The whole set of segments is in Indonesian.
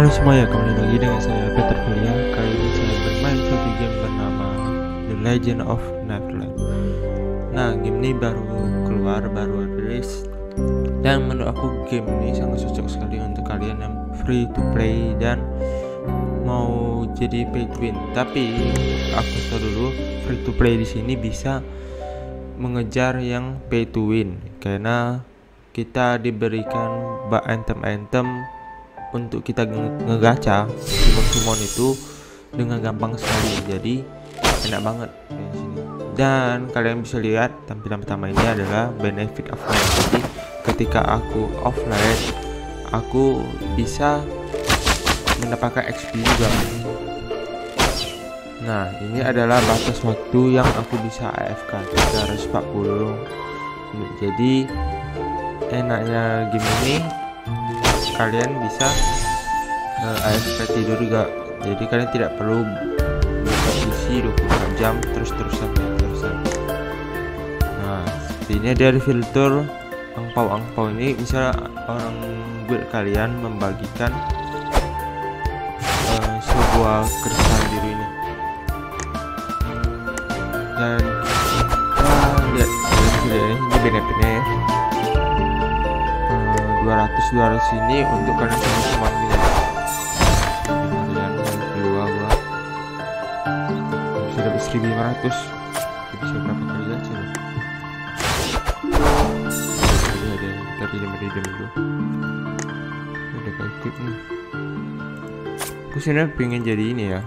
Halo semuanya, kembali lagi dengan saya Peter Kuliah Kali ini saya bermain suatu game bernama The Legend of Neverland Nah, game ini baru keluar, baru rilis. Dan menurut aku game ini sangat cocok sekali untuk kalian yang free to play dan mau jadi pay to win. Tapi aku tahu dulu, free to play di sini bisa mengejar yang pay to win. Karena kita diberikan item-item untuk kita nge- ngegacha summon-summon itu dengan gampang sekali. Jadi enak banget dan kalian bisa lihat tampilan pertama ini adalah benefit offline jadi ketika aku offline aku bisa mendapatkan XP juga. Nah ini adalah batas waktu yang aku bisa AFK 340 jadi enaknya game ini kalian bisa uh, AFK tidur juga. Jadi kalian tidak perlu buka PC 24 jam terus-terusan terusan nah ini dari filter angpau-angpau ini bisa orang guild kalian membagikan uh, sebuah kristal biru ini dan ya, lihat ini benefitnya ya 200 200 ini untuk kalian semua ya kedua gua bisa dapat 1500 bisa berapa kali aja loh tadi ada tadi yang itu udah equip nih. Aku sebenarnya pengen jadi ini ya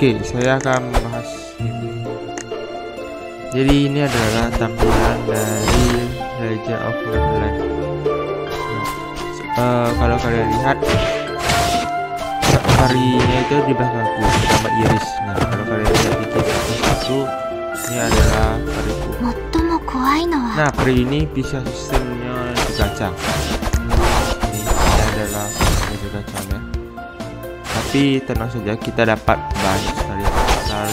Oke, saya akan membahas ini. Jadi ini adalah tampilan dari Raja of Neverland. Nah, uh, kalau kalian lihat varinya itu di belakangku sama iris. Nah, kalau kalian lihat di kiri itu, ini adalah variku. Nah, peri ini bisa sistemnya digacang. Nah, ini adalah digacang ya. Tapi tenang saja kita dapat banyak sekali asal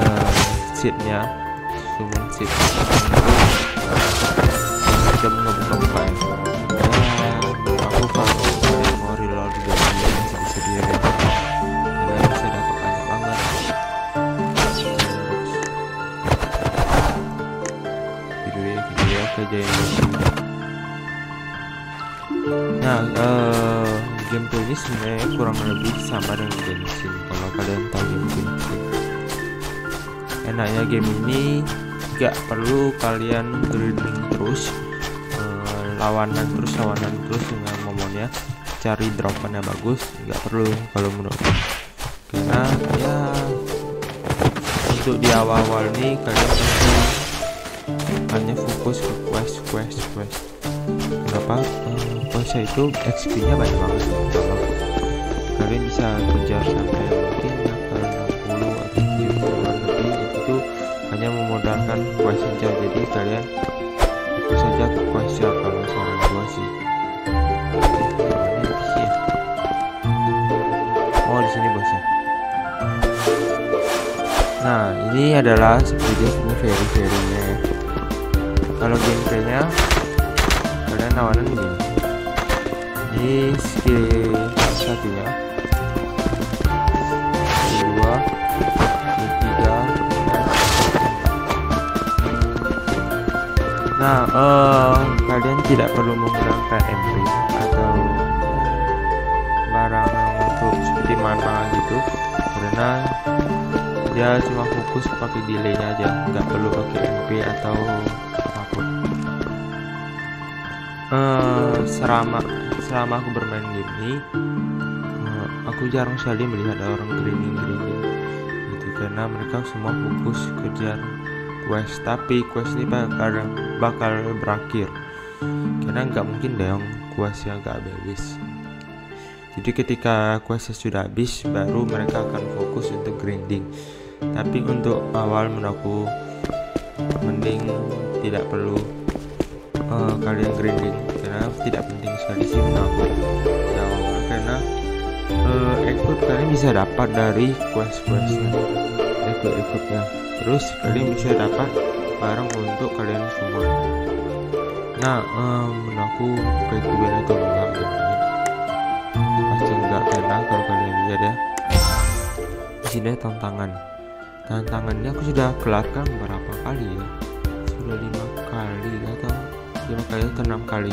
uh, seatnya, summon seat. Kita buka-buka aku kalau mau video ya nah eh, gameplay ini sebenarnya kurang lebih sama dengan Genshin kalau kalian tahu game Genshin enaknya game ini gak perlu kalian grinding terus eh, lawanan terus lawanan terus dengan momennya cari dropan yang bagus nggak perlu kalau menurutku karena ya untuk di awal-awal ini kalian hanya fokus ke quest quest quest. Kenapa? Uh, quest itu XP nya banyak banget. Kalau kalian bisa kejar sampai mungkin level 60 atau 70 lebih itu hanya memodalkan quest saja. Jadi kalian itu saja ke quest ya kalau saran gua sih. Oh di sini bosnya nah ini adalah seperti ini very very ya. Kalau gameplaynya kalian lawanan gini ini skill satunya dua tiga nah eh kalian tidak perlu menggunakan MP atau barang untuk seperti mana gitu. Karena dia cuma fokus pakai delaynya aja. Nggak perlu pakai MP atau apa pun. Eh, selama selama aku bermain game ini eh, aku jarang sekali melihat orang grinding grinding gitu karena mereka semua fokus kejar quest. Tapi quest ini bakal bakal berakhir karena nggak mungkin dong quest yang nggak habis. Jadi ketika questnya sudah habis baru mereka akan fokus untuk grinding. Tapi untuk awal menurut mending tidak perlu uh, kalian grinding tidak penting sekali sih di awal karena uh, equip kalian bisa dapat dari quest-questnya equip-equipnya terus kalian bisa dapat barang untuk kalian semua. Nah um, menurutku kayak atau enggak pasti enggak karena kalau kalian lihat ya. Di sini tantangan. Tantangannya aku sudah kelarkan berapa kali ya? Sudah lima kali atau lima kali atau enam kali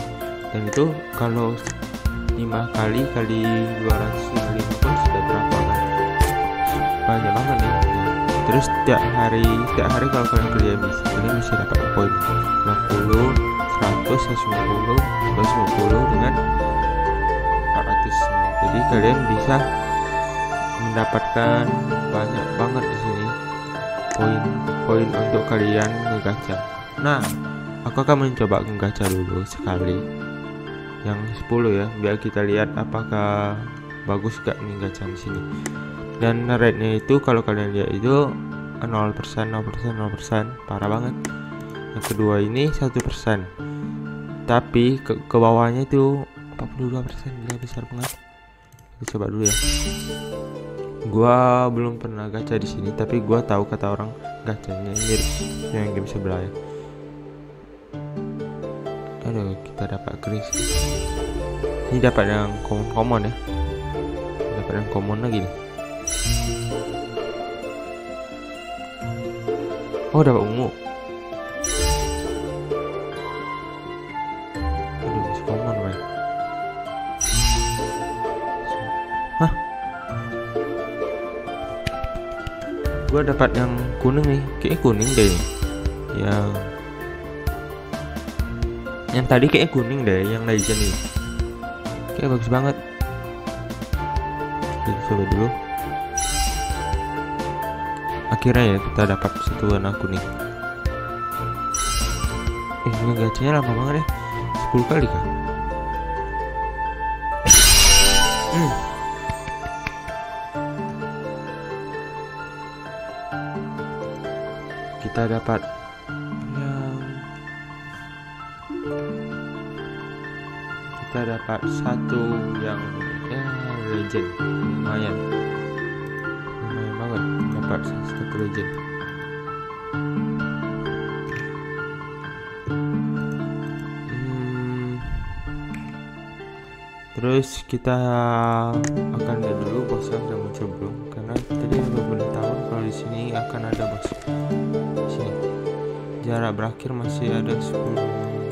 dan itu kalau lima kali kali 250 pun sudah berapa kan? Banyak banget nih terus setiap hari setiap hari kalau kalian kerja bisa kalian bisa dapat poin 50 100 150 250 dengan 400 jadi kalian bisa mendapatkan banyak banget di sini poin-poin untuk kalian ngegacha. Nah, aku akan mencoba ngegacha dulu sekali yang 10 ya, biar kita lihat apakah bagus gak nih gacha di sini. Dan rate-nya itu kalau kalian lihat itu 0%, 0%, 0%, parah banget. Yang kedua ini 1%. Tapi ke, ke bawahnya itu 42%, gila besar banget. Kita coba dulu ya gua belum pernah gacha di sini tapi gua tahu kata orang gacanya mirip yang game sebelah ya aduh kita dapat kris ini dapat yang common common ya? Dapat yang common lagi nih oh dapat ungu. Gue dapat yang kuning nih. Kayak kuning deh. Yang yang tadi kayak kuning deh yang legend nih kayak bagus banget. Kita coba dulu. Akhirnya ya kita dapat satu warna kuning. Eh ini gacanya lama banget ya. 10 kali kan hmm. Kita dapat kita dapat satu yang ya legend lumayan. Lumayan banget dapat satu legend hmm, terus kita akan lihat dulu bos yang muncul belum. Karena tadi belum tahun kalau di sini akan ada bos. Jarak berakhir masih ada 10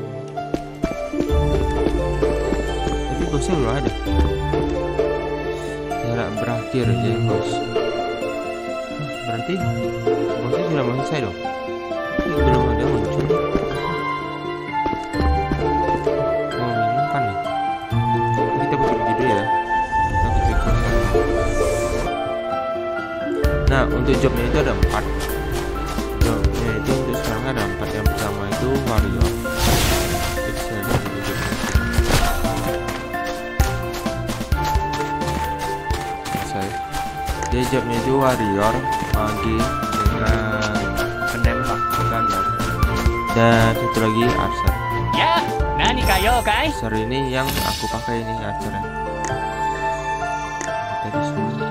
tapi bosnya belum ada. Jarak berakhir ya bos. Berarti bosnya sudah selesai dong? Tapi belum ada muncul mau minum kan nih kita buka video ya. Nah untuk jobnya itu ada empat dia jobnya itu warrior magi dengan penembak. Gunner dan satu lagi archer. Ya nani kayo guys? Archer ini yang aku pakai ini archer. Tadi semua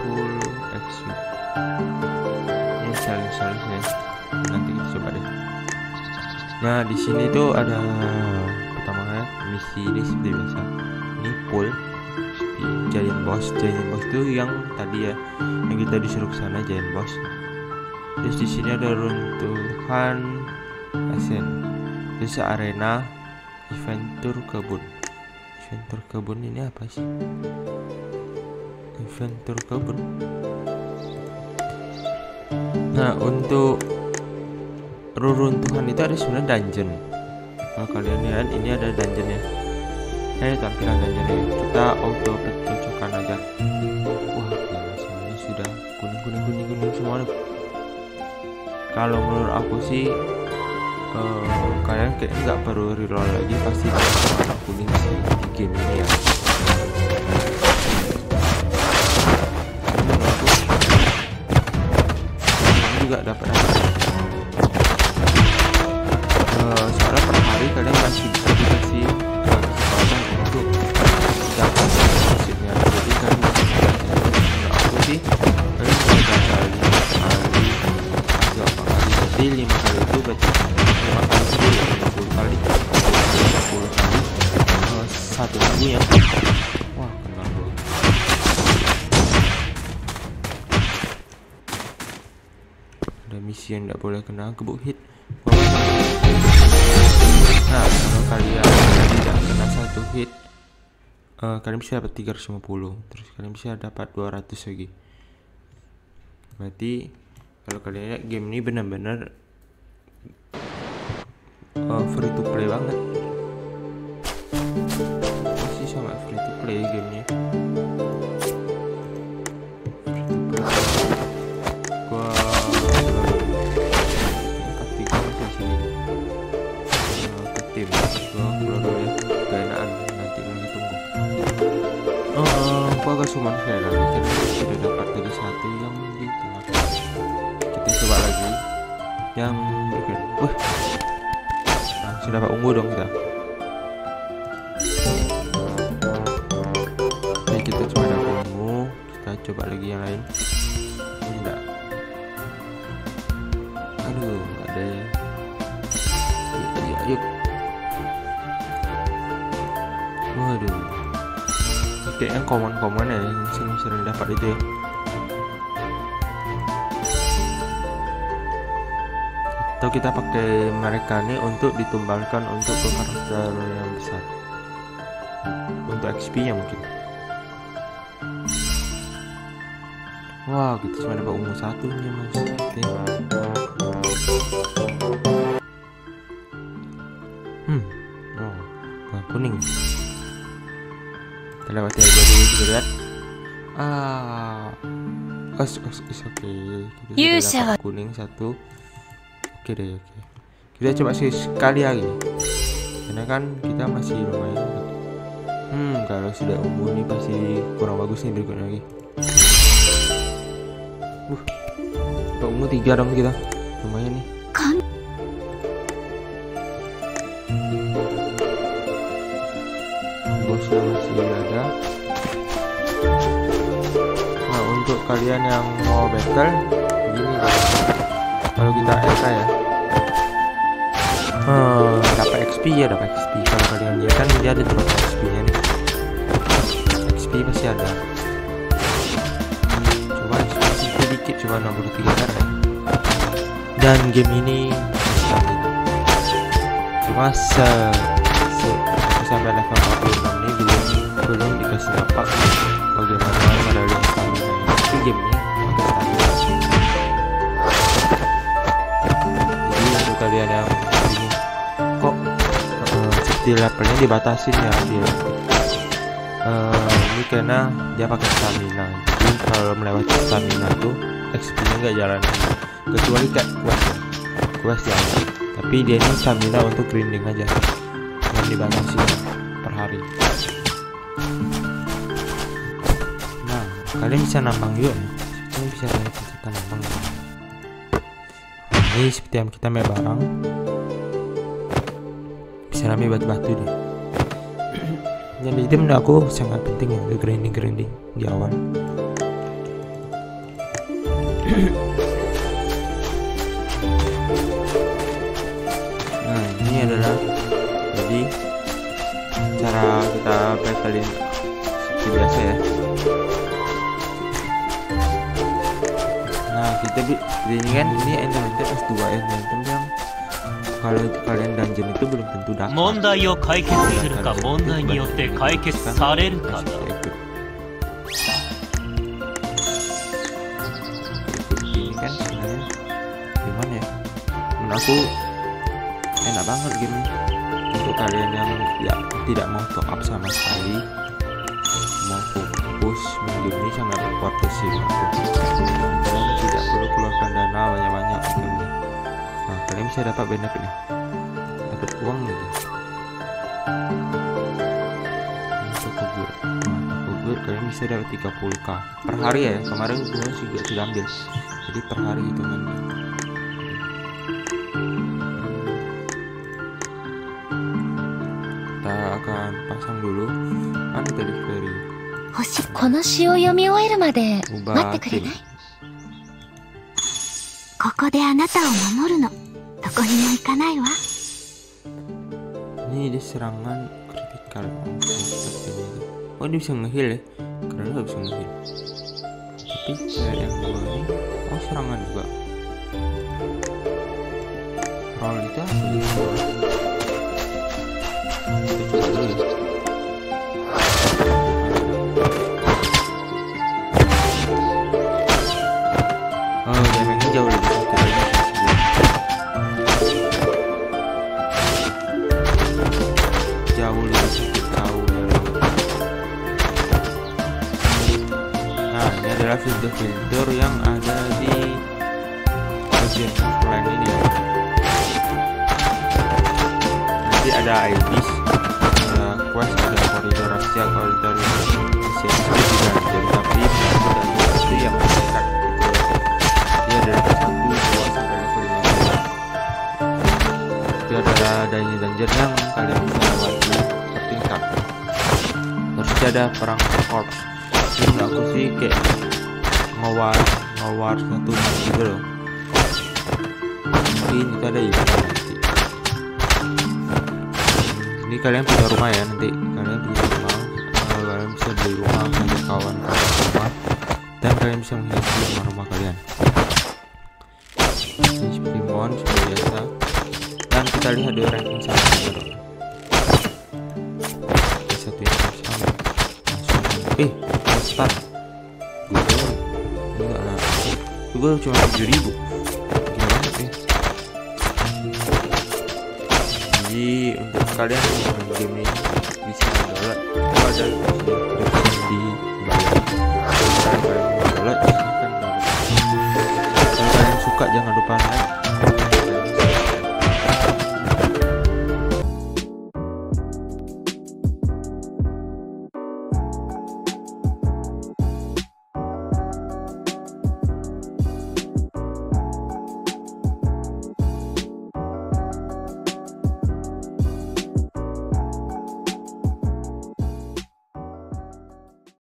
full XP ini ya nanti kita coba deh. Nah di sini tuh ada pertama ya. Misi ini seperti biasa boss giant boss itu yang tadi ya yang kita disuruh ke sana giant boss terus di sini ada runtuhan asen terus arena adventure kebun. Adventure kebun ini apa sih? Adventure kebun. Nah untuk reruntuhan itu ada sebenarnya dungeon. Kalau kalian lihat ini ada dungeonnya. Ini tampilan dungeonnya. Kita auto pencocokan aja wah gila semuanya sudah kuning kuning kuning kuning semua kalau menurut aku sih uh, kalian kayak nggak perlu reroll lagi pasti warna kuning sih di game ini ya misi yang tidak boleh kena gebuk hit. Nah kalau kalian tidak kena satu hit uh, kalian bisa dapat 350 terus kalian bisa dapat 200 lagi. Berarti kalau kalian lihat game ini benar-benar uh, free to play banget. Masih sangat free to play gamenya gua agak suman sekali lagi sudah dapat dari satu yang di tengah kita coba lagi yang berikut. Wah nah, sudah dapat ungu dong kita. Oke kita cuma dapat ungu. Kita coba lagi yang lain. Enggak. Aduh nggak ada. Ya yuk, yuk. waduh kayaknya common-common ya yang sering-sering dapat itu ya. Atau kita pakai mereka nih untuk ditumbalkan untuk ke karakter yang besar. Untuk XP nya mungkin. Wah, kita cuma dapat ungu satu nih mas. Hmm, oh, kuning. Kita lewati aja dulu kita lihat. Ah, os os is oke. Kita sudah dapat kuning satu. Oke deh, oke. Kita coba sih sekali lagi. Karena kan kita masih lumayan. Hmm, kalau sudah ungu nih pasti kurang bagus nih berikutnya lagi. Uh, ungu tiga dong kita. Lumayan nih. Kalian yang mau battle gini guys kalau kita RK ya. Hmm, dapat XP ya dapat XP kalau kalian lihat kan dia ada drop XP nya nih XP pasti ada. Coba XP sedikit dikit cuma 63 kan. Dan game ini cuma se, sampai level 46 ini belum belum dikasih nampak bagaimana cara gamenya pakai stamina jadi untuk kalian yang bingung kok uh, di levelnya dibatasin ya di uh, ini karena dia pakai stamina. Jadi kalau melewati stamina tuh XP nya nggak jalan kecuali kayak quest ya. quest jalan tapi dia ini stamina untuk grinding aja. Yang dibatasi kalian bisa nambang juga ya kalian bisa kita nambang. Ini seperti yang kita main barang bisa namanya batu-batu deh. Dan itu menurut aku sangat penting ya the grinding grinding di awal nah ini adalah jadi cara kita battlein seperti biasa ya nah kita bi ini kan ini enchantment S2 enchantment yang kalau kalian dungeon itu belum tentu dapat 問題を解決するか問題によって解決されるかだ ikut ikut ini kan sebenarnya gimana ya menurut aku enak banget game untuk kalian yang ya, tidak mau top up sama sekali mau fokus main game ini sangat worth it sih menurut aku kalian tidak perlu keluarkan dana banyak-banyak gitu. nah kalian bisa dapat benefit nih dapat uang nih. untuk kubur kalian bisa dapat 30k per hari ya kemarin gue juga sudah ambil jadi per hari itu hitungan kita akan pasang dulu kan until ferry 星この詩を読み終えるまで待ってくれない？ここであなたを守るのどこにも行かないわ ini dia serangan kritikal Oh, seperti ini. oh dia bisa ngeheal ya karena nggak bisa ngeheal tapi kayak yang dua ini oh serangan juga roll itu apa Bagian plan ini. Nanti ada IDs ada quest ada koridor rahasia koridor rahasia juga jadi tapi koridor itu yang gitu dia ada satu dua sampai level lima. Belas itu adalah dungeon-dungeon yang kalian bisa lewati per tingkat terus ada perang corps ini aku sih kayak ngawar ngawar satu gitu loh ini juga ada event ini kalian punya rumah ya nanti kalian punya rumah. Uh, kalian bisa beli rumah punya kawan kalian rumah. Dan kalian bisa menghiasi rumah-rumah kalian. Ini seperti mohon seperti biasa. Dan kita lihat di ranking sama juga dong satu yang sama. Langsung. Eh start Google enggak lah Google cuma 7000 kalian main game ini bisa download itu ada di kalau kalian mau download silahkan download. Kalau kalian suka jangan lupa like